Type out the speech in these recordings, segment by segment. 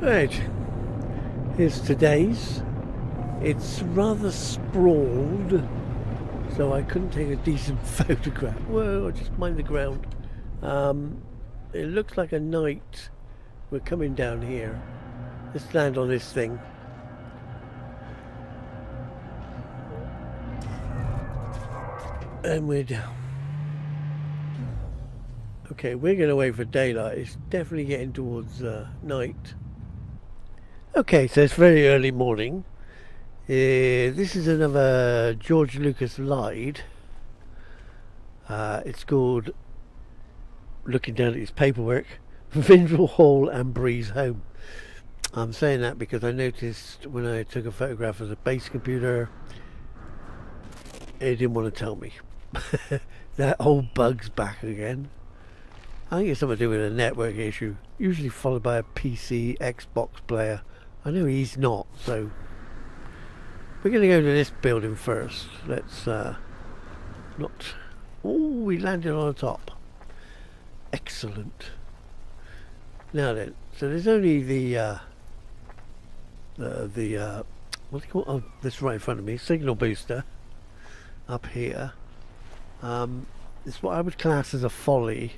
Right, here's today's. It's rather sprawled, so I couldn't take a decent photograph. Well, I just mind the ground. Um, it looks like a night. We're coming down here. Let's land on this thing. And we're down. Okay, we're going to wait for daylight. It's definitely getting towards uh, night. Okay, so it's very early morning. Uh, this is another George Lucas lied. Uh, it's called, looking down at his paperwork, Vindrel Hall and Breeze Home. I'm saying that because I noticed when I took a photograph of the base computer, it didn't want to tell me. that old bug's back again. I think it's something to do with a network issue, usually followed by a PC, Xbox player. I know he's not, so we're going to go to this building first. Let's uh, not. Oh, we landed on the top. Excellent. Now then, so there's only the uh, the uh, what do you call? Oh, this right in front of me, signal booster up here. Um, it's what I would class as a folly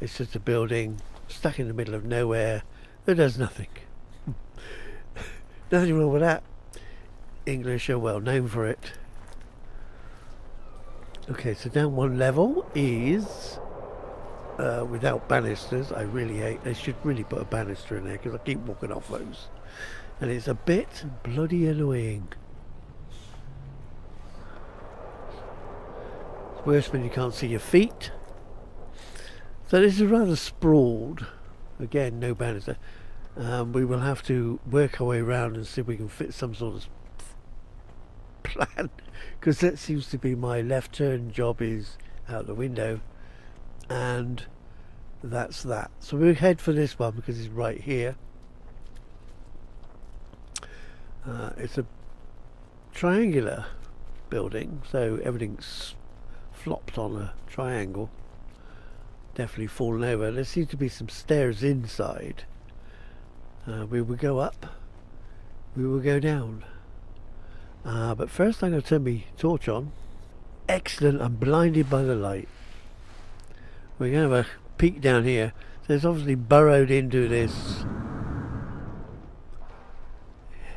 it's just a building stuck in the middle of nowhere that does nothing. nothing wrong with that. English are well known for it. Okay, so down one level is uh, without banisters. I really hate. They should really put a banister in there because I keep walking off those, and it's a bit bloody annoying. It's worse when you can't see your feet. So this is rather sprawled. Again, no banister. Um, we will have to work our way around and see if we can fit some sort of plan. Because that seems to be my left turn job is out the window. And that's that. So we'll head for this one because it's right here. Uh, it's a triangular building, so everything's flopped on a triangle definitely fallen over. There seems to be some stairs inside. Uh, we will go up. We will go down. Uh, but first I'm going to turn my torch on. Excellent. I'm blinded by the light. We're going to have a peek down here. So it's obviously burrowed into this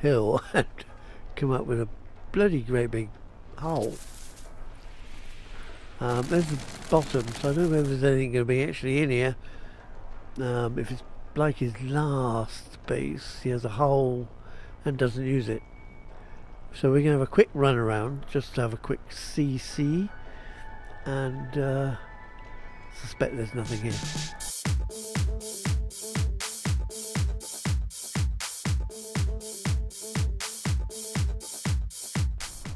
hill and come up with a bloody great big hole. Um, there's the bottom, so I don't know if there's anything going to be actually in here. Um, if it's like his last base, he has a hole and doesn't use it. So we're going to have a quick run around, just to have a quick CC, and uh, suspect there's nothing here.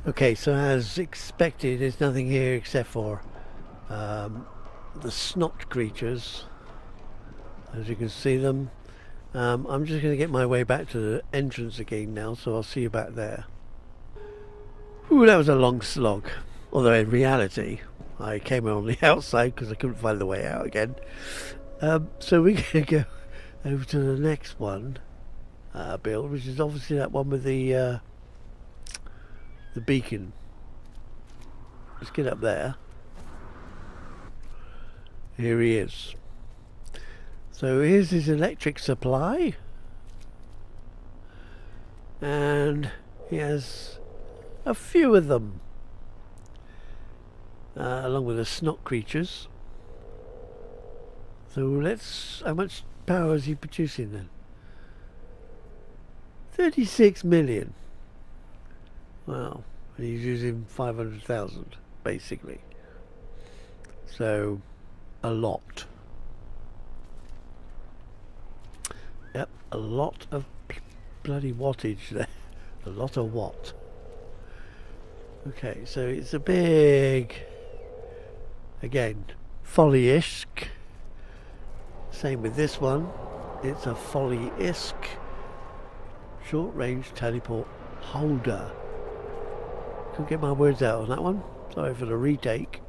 Okay, so as expected, there's nothing here except for um, the snot creatures, as you can see them. Um, I'm just going to get my way back to the entrance again now, so I'll see you back there. Ooh, that was a long slog. Although in reality, I came on the outside because I couldn't find the way out again. Um, so we're going to go over to the next one uh, which is obviously that one with the uh, the beacon. Let's get up there. Here he is. So here's his electric supply. And he has a few of them. Uh, along with the snot creatures. So let's... How much power is he producing then? 36 million. Well, he's using 500,000 basically. So, a lot. Yep, a lot of bloody wattage there. a lot of watt. Okay, so it's a big, again, folly-isk. Same with this one. It's a folly-isk short-range teleport holder. Couldn't get my words out on that one. Sorry for the retake.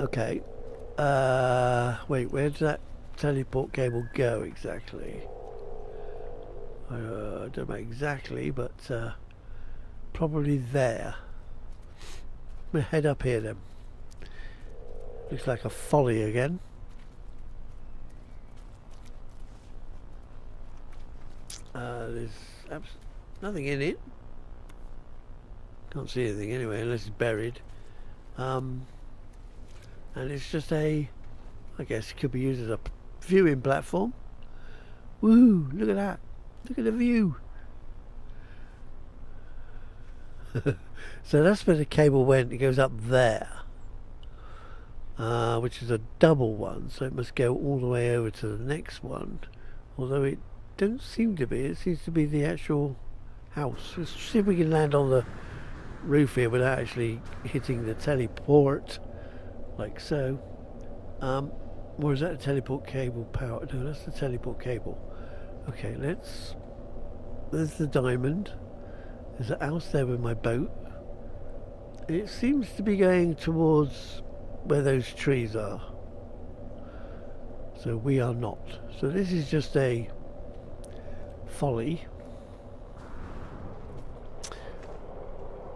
Okay. Uh, wait, where does that teleport cable go exactly? Uh, I don't know exactly, but uh, probably there. I'm head up here then. Looks like a folly again. Uh, there's nothing in it. Can't see anything anyway unless it's buried. Um, and it's just a, I guess it could be used as a viewing platform. Woo! Look at that! Look at the view! so that's where the cable went. It goes up there. Uh, which is a double one, so it must go all the way over to the next one. Although it don't seem to be. It seems to be the actual house. Let's see if we can land on the roof here without actually hitting the teleport, like so. Um, or is that a teleport cable power? No, that's the teleport cable. Okay, let's... There's the diamond. There's a house there with my boat. It seems to be going towards where those trees are. So we are not. So this is just a folly.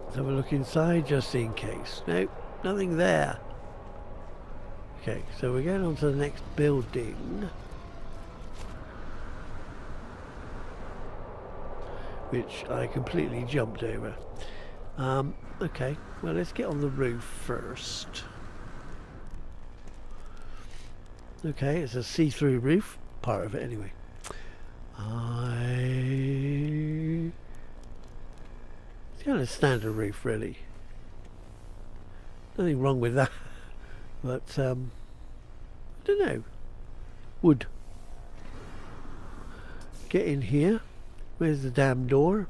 Let's have a look inside just in case. Nope, nothing there. Okay, so we're going on to the next building. which I completely jumped over. Um, okay, well let's get on the roof first. Okay, it's a see-through roof, part of it anyway. I... It's kind of standard roof really. Nothing wrong with that, but um, I don't know. Would Get in here. Where's the damn door?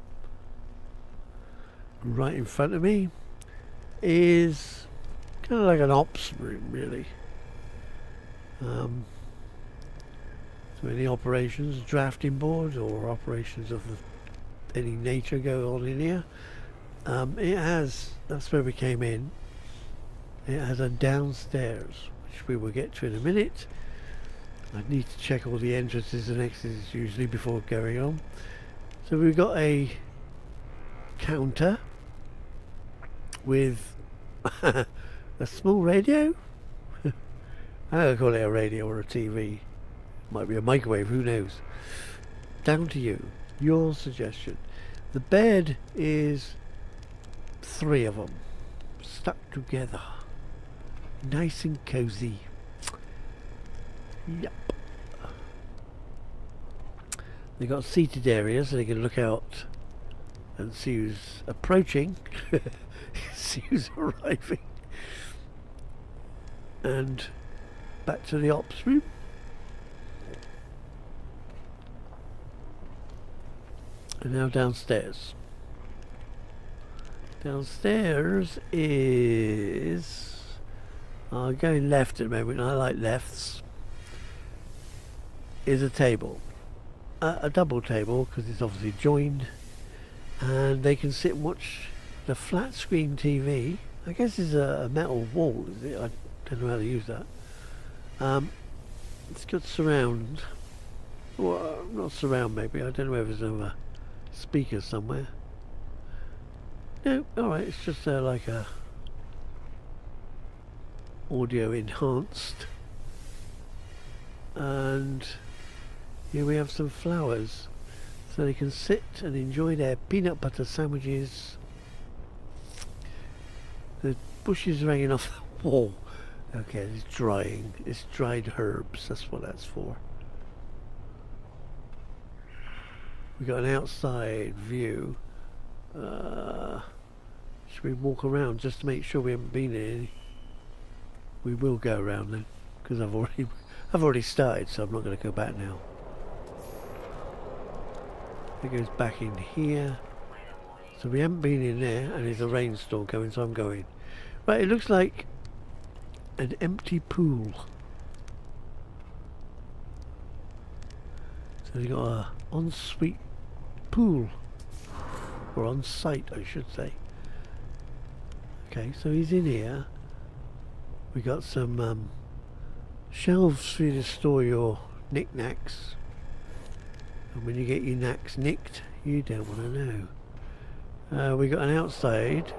Right in front of me is kind of like an ops room, really. Um, so any operations, drafting boards, or operations of any nature go on in here. Um, it has, that's where we came in. It has a downstairs, which we will get to in a minute. I need to check all the entrances and exits usually before going on. So we've got a counter with a small radio. I call it a radio or a TV. Might be a microwave, who knows. Down to you. Your suggestion. The bed is three of them stuck together. Nice and cozy. Yep. They've got seated areas so they can look out and see who's approaching, see who's arriving. And back to the ops room. And now downstairs. Downstairs is... I'm going left at the moment, I like lefts. Is a table a, a double table because it's obviously joined and they can sit and watch the flat screen TV I guess it's a, a metal wall is it? I don't know how to use that um, it's got surround well, not surround maybe I don't know if there's another speaker somewhere no alright it's just uh, like a audio enhanced and here we have some flowers so they can sit and enjoy their peanut butter sandwiches. The bushes are hanging off the wall. Okay, it's drying. It's dried herbs. That's what that's for. We got an outside view. Uh, should we walk around just to make sure we haven't been in any? We will go around then, because I've already, I've already started, so I'm not going to go back now. It goes back in here. So we haven't been in there and there's a rainstorm coming so I'm going. Right, it looks like an empty pool. So they've got a ensuite pool. Or on site I should say. Okay, so he's in here. We got some um, Shelves for you to store your knickknacks. And when you get your knacks nicked, you don't want to know. Uh, we got an outside.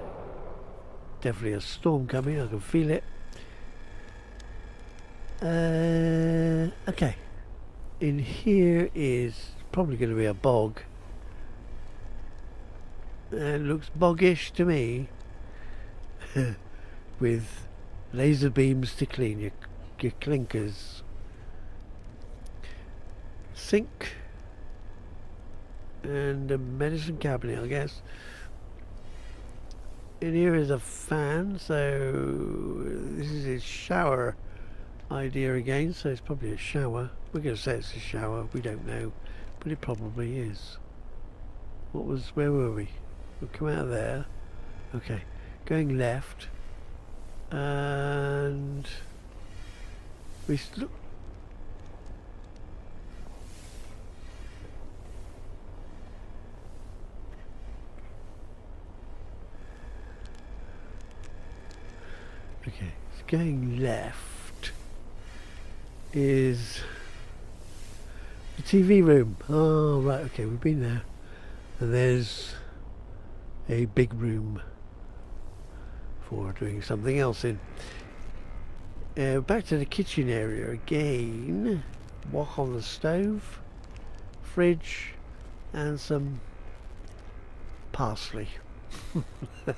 Definitely a storm coming, I can feel it. Uh, okay. In here is probably going to be a bog. It looks boggish to me. With laser beams to clean your, your clinkers. Sink. And a medicine cabinet, I guess. In here is a fan, so this is his shower idea again, so it's probably a shower. We're going to say it's a shower, we don't know, but it probably is. What was, where were we? We'll come out of there. Okay, going left. And we look. Okay, it's going left is the TV room. Oh, right, okay, we've been there. And there's a big room for doing something else in. Uh, back to the kitchen area again. Wok on the stove, fridge, and some parsley.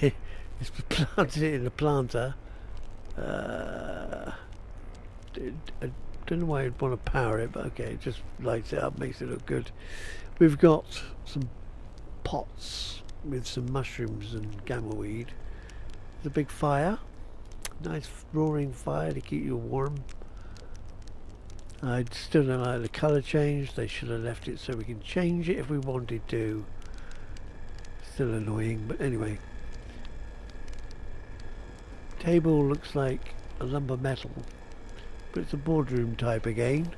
it's planted in a planter. Uh, I don't know why I'd want to power it, but okay, it just lights it up, makes it look good. We've got some pots with some mushrooms and gamerweed. There's a big fire. Nice roaring fire to keep you warm. I still don't like the colour change. They should have left it so we can change it if we wanted to. Still annoying, but anyway. Table looks like a lumber metal, but it's a boardroom type again.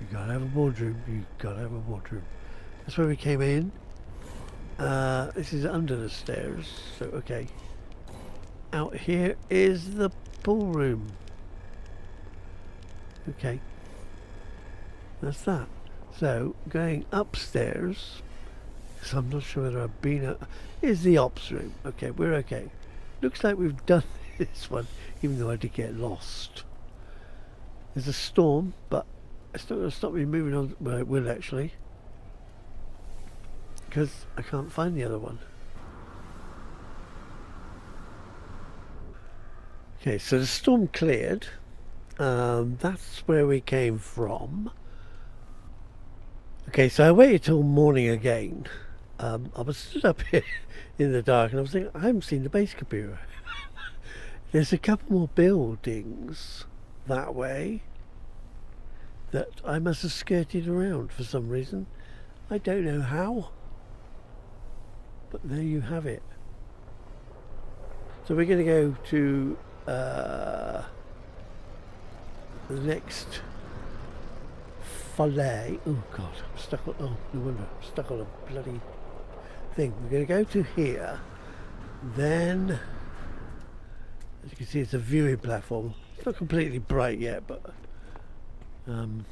You gotta have a boardroom. You gotta have a boardroom. That's where we came in. Uh, this is under the stairs, so okay. Out here is the ballroom. Okay. That's that. So, going upstairs, so I'm not sure whether I've been at, is the ops room. Okay, we're okay. Looks like we've done this one, even though I did get lost. There's a storm, but it's not going to stop me moving on. Well, it will actually because I can't find the other one. Okay, so the storm cleared. Um, that's where we came from. Okay, so I waited till morning again. Um, I was stood up here in the dark and I was thinking, I haven't seen the base computer. There's a couple more buildings that way that I must have skirted around for some reason. I don't know how. But there you have it. So we're going to go to uh, the next Follet. Oh God, I'm stuck on. Oh no wonder, I'm stuck on a bloody thing. We're going to go to here. Then, as you can see, it's a viewing platform. It's not completely bright yet, but um,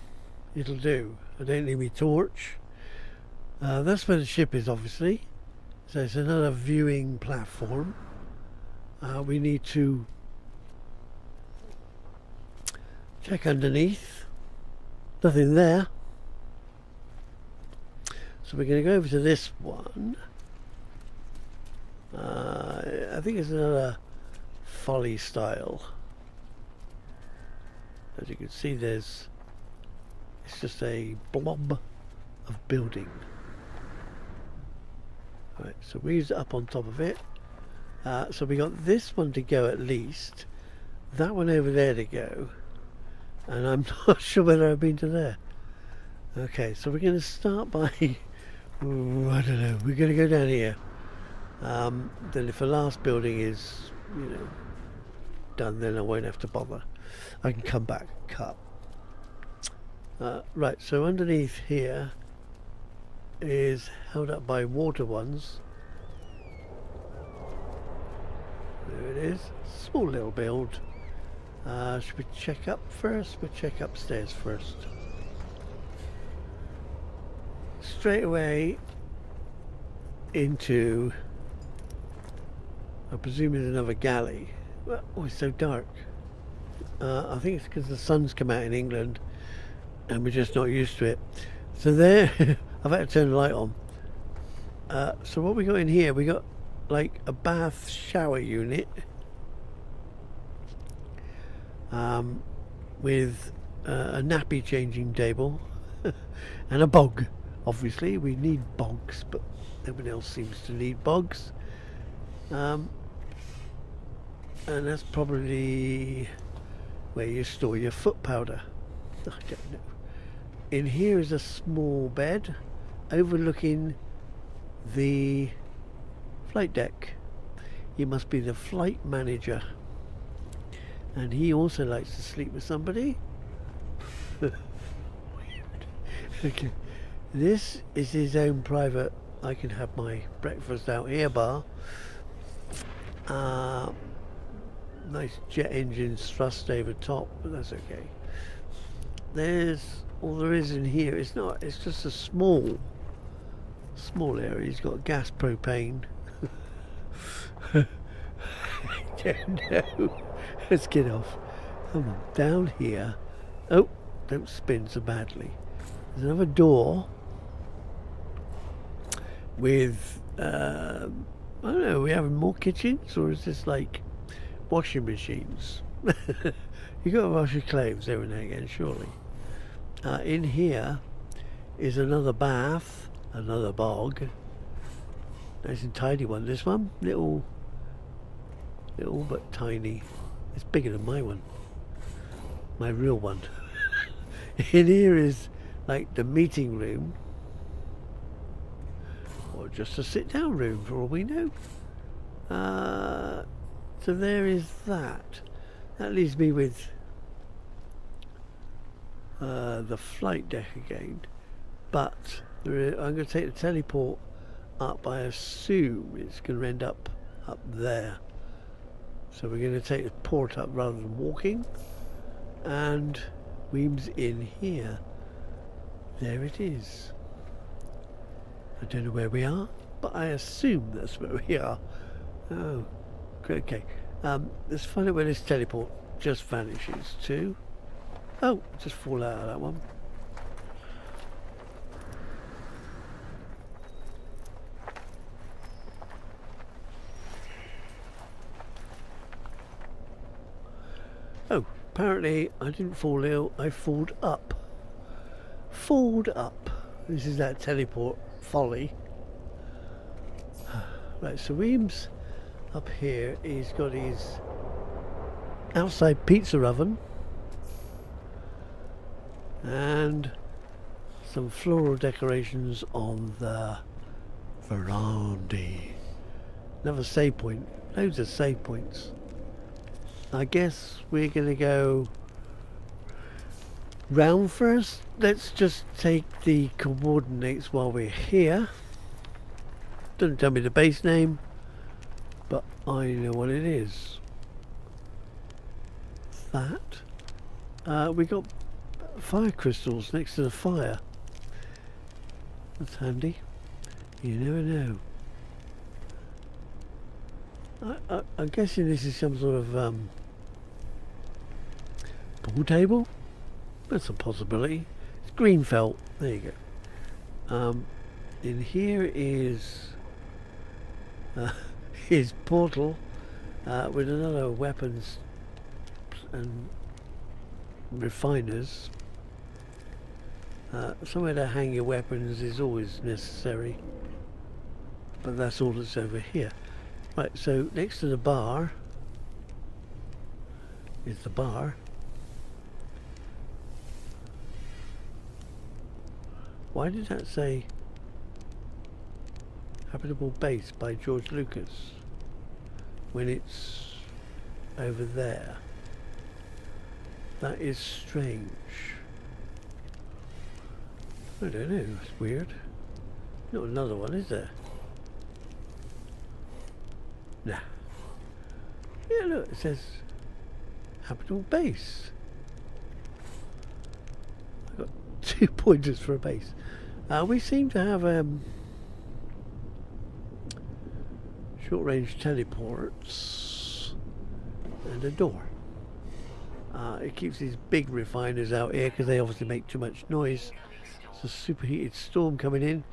it'll do. I don't need my torch. Uh, that's where the ship is, obviously. So it's another viewing platform. Uh, we need to check underneath. Nothing there. So we're going to go over to this one. Uh, I think it's another folly style. As you can see there's it's just a blob of building. Right, so we use it up on top of it. Uh, so we got this one to go at least. That one over there to go. And I'm not sure whether I've been to there. Okay, so we're going to start by... Ooh, I don't know. We're going to go down here. Um, then if the last building is, you know, done, then I won't have to bother. I can come back cut. Uh, right, so underneath here is held up by water ones. There it is. Small little build. Uh, should we check up first? We'll check upstairs first. Straight away into, I presume it's another galley. Oh, it's so dark. Uh, I think it's because the sun's come out in England and we're just not used to it. So there, I've had to turn the light on. Uh, so what we got in here, we got like a bath shower unit um, with uh, a nappy changing table and a bog. Obviously, we need bogs, but no one else seems to need bogs. Um, and that's probably where you store your foot powder. I don't know. In here is a small bed overlooking the flight deck. He must be the flight manager. And he also likes to sleep with somebody. okay. This is his own private, I can have my breakfast out here bar. Uh, nice jet engines thrust over top, but that's okay. There's all there is in here. It's not, it's just a small, small area. He's got gas propane. I don't know. Let's get off. Come on, down here. Oh, don't spin so badly. There's another door with, uh, I don't know, are we having more kitchens or is this like washing machines? you got to wash your clothes every now and again, surely. Uh, in here is another bath, another bog. Nice and tidy one. This one, little, little but tiny. It's bigger than my one. My real one. in here is like the meeting room. Or just a sit down room for all we know. Uh, so there is that. That leaves me with uh, the flight deck again. But I'm going to take the teleport up. I assume it's going to end up up there. So we're going to take the port up rather than walking. And Weems in here. There it is. I don't know where we are, but I assume that's where we are. Oh, okay. Um, let's find out where this teleport just vanishes to. Oh, just fall out of that one. Oh, apparently I didn't fall ill, I falled up. Falled up. This is that teleport folly. Right, so Weems up here, he's got his outside pizza oven and some floral decorations on the veranda. Another save point. Loads of save points. I guess we're going to go round first. Let's just take the coordinates while we're here. Doesn't tell me the base name, but I know what it is. That. Uh, we got fire crystals next to the fire. That's handy. You never know. I, I'm guessing this is some sort of um, pool table. That's a possibility. It's green felt. There you go. Um, in here is uh, his portal uh, with another weapons and refiners. Uh, somewhere to hang your weapons is always necessary. But that's all that's over here. Right, so next to the bar is the bar. Why did that say Habitable Base by George Lucas when it's over there? That is strange. I don't know, it's weird. Not another one, is there? Nah. Yeah, look, it says Habitable Base. I've got two pointers for a base. Uh, we seem to have um, short range teleports and a door. Uh, it keeps these big refiners out here because they obviously make too much noise. It's a superheated storm coming in.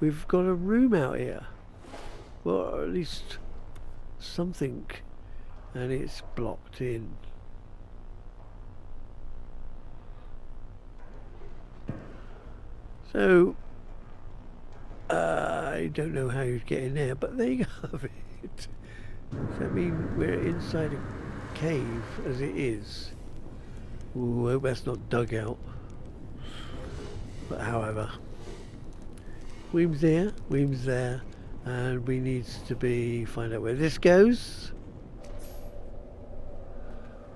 We've got a room out here. Well, at least something. And it's blocked in. So, uh, I don't know how you'd get in there, but there you have it. Does that mean we're inside a cave as it is? Ooh, I hope that's not dug out. But however, Weem's there, Weem's there, and we need to be find out where this goes.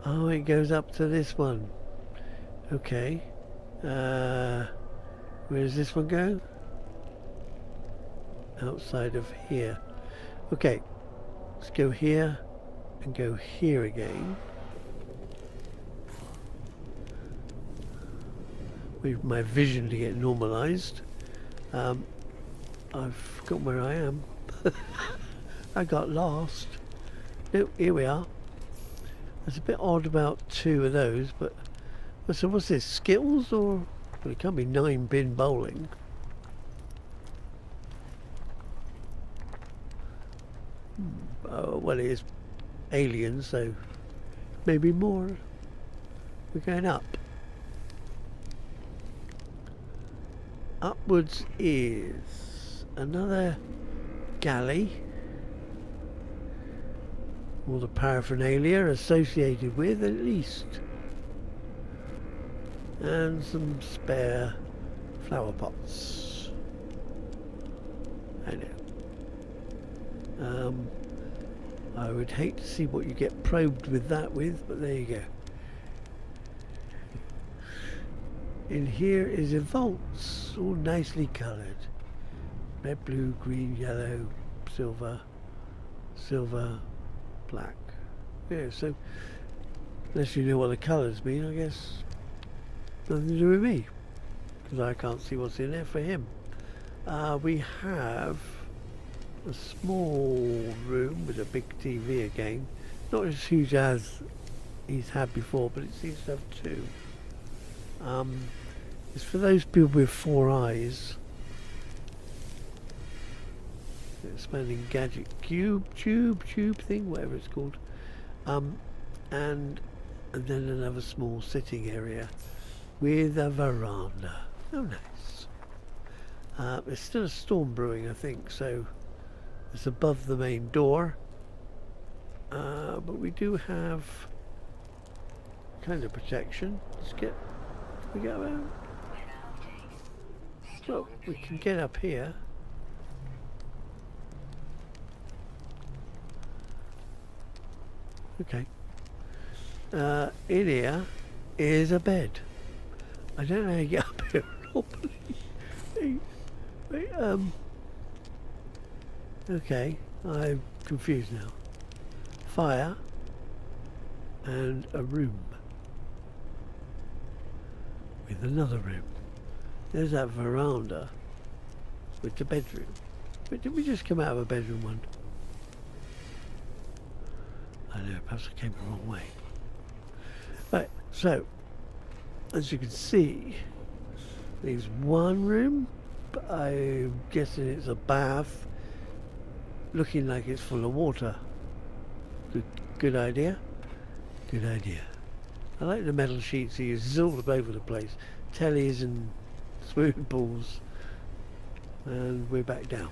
Oh, it goes up to this one. Okay. Uh, where does this one go? Outside of here. Okay. Let's go here and go here again. With my vision to get normalized. Um, I've forgotten where I am. I got lost. No, here we are. It's a bit odd about two of those, but so what's this? Skittles or well, it can't be nine bin bowling. Uh, well, it is aliens, so maybe more. We're going up. Upwards is another galley. All the paraphernalia associated with, at least. And some spare flower pots. I know. Um, I would hate to see what you get probed with that with, but there you go. In here is a vaults, all nicely coloured. Red, blue, green, yellow, silver, silver, black. Yeah, so unless you know what the colours mean, I guess nothing to do with me. Because I can't see what's in there for him. Uh, we have a small room with a big TV again. Not as huge as he's had before, but it seems to have two. Um, it's for those people with four eyes. Expanding gadget cube, tube, tube thing, whatever it's called. Um, and, and then another small sitting area with a veranda. Oh, nice. Uh, there's still a storm brewing, I think, so it's above the main door. Uh, but we do have kind of protection. Let's get, we get around. Well, we can get up here. Okay. Uh, in here is a bed. I don't know how you get up here normally. wait, wait, um. Okay, I'm confused now. Fire and a room with another room. There's that veranda with the bedroom. But did we just come out of a bedroom one? I know, perhaps I came the wrong way. Right, so, as you can see, there's one room, I'm guessing it's a bath, looking like it's full of water. Good, good idea. Good idea. I like the metal sheets he uses all over the place. Tellies and swimming pools. And we're back down.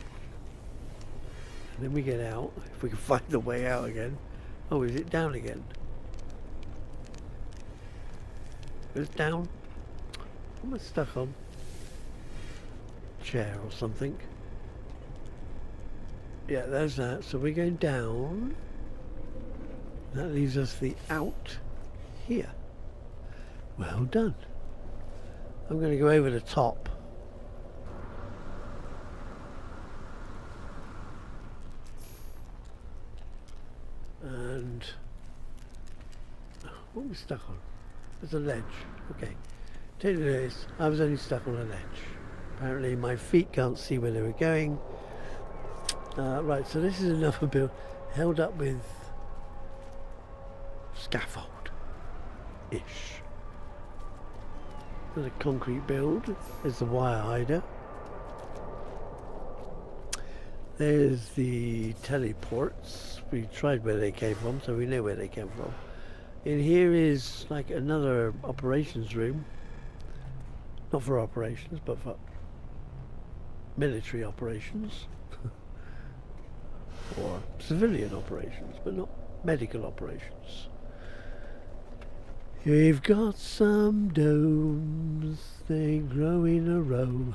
And then we get out, if we can find the way out again. Oh, is it down again? It's down. Am stuck on? Chair or something. Yeah, there's that. So we're going down. That leaves us the out here. Well done. I'm going to go over the top. And oh, What was stuck on? There's a ledge. Okay. Take this. I was only stuck on a ledge. Apparently my feet can't see where they were going. Uh, right, so this is another build held up with scaffold-ish. There's a concrete build. There's the wire hider. There's the teleports. We tried where they came from, so we know where they came from. In here is like another operations room. Not for operations, but for military operations. or civilian operations, but not medical operations. You've got some domes, they grow in a row.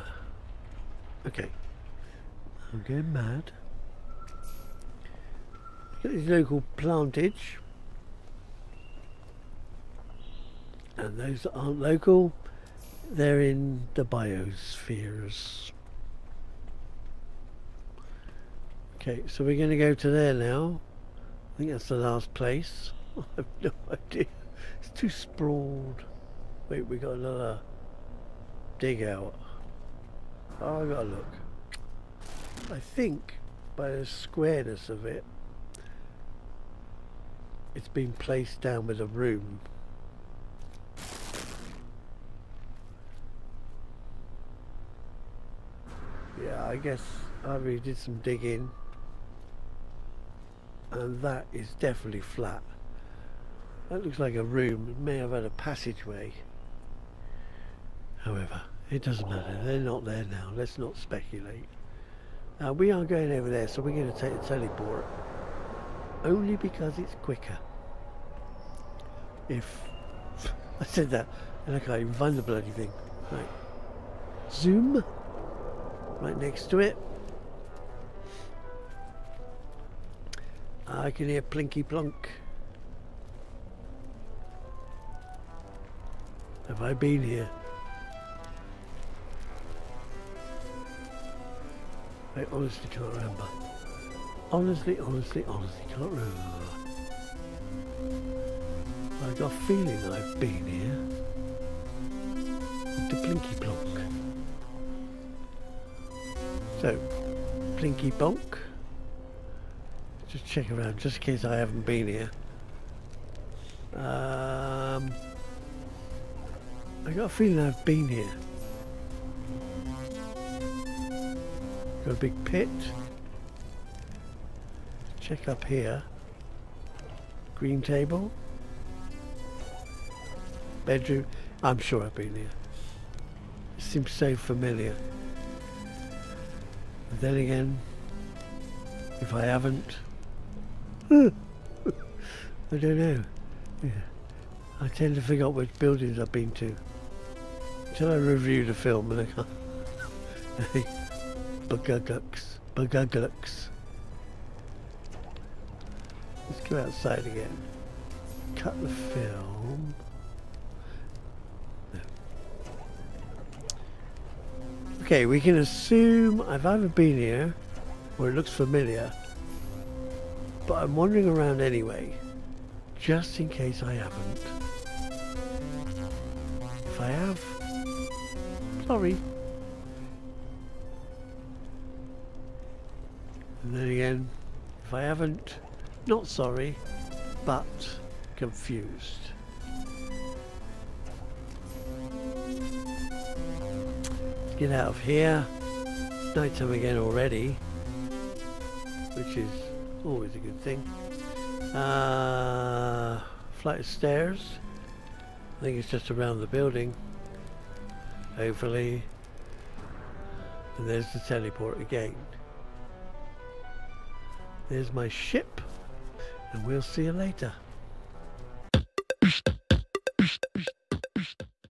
Okay, I'm getting mad. Got this local plantage. And those that aren't local, they're in the biospheres. Okay, so we're going to go to there now. I think that's the last place. I have no idea. It's too sprawled. Wait, we got another dig out. Oh, I gotta look. I think by the squareness of it, it's been placed down with a room. Yeah, I guess I already did some digging and that is definitely flat. That looks like a room. It may have had a passageway. However, it doesn't matter. They're not there now. Let's not speculate. Uh, we are going over there, so we're going to take the teleport. Only because it's quicker. If... I said that, and I can't even find the bloody thing. Right. Zoom. Right next to it. I can hear Plinky Plunk. Have I been here? I honestly can't remember. Honestly, honestly, honestly can't remember. I got a feeling I've been here. The Plinky Plonk. So, Plinky Bonk. Just check around, just in case I haven't been here. Um, I got a feeling I've been here. Got a big pit. Check up here. Green table. Bedroom. I'm sure I've been here. It seems so familiar. But then again, if I haven't, I don't know. Yeah. I tend to forget which buildings I've been to. Until I review the film and I can't. Let's go outside again. Cut the film. Okay, we can assume I've either been here, or it looks familiar, but I'm wandering around anyway, just in case I haven't. If I have, sorry. And then again, if I haven't, not sorry, but confused. Get out of here. Nighttime again already, which is Always a good thing. Uh, flight of stairs. I think it's just around the building. Hopefully. And there's the teleport again. There's my ship. And we'll see you later.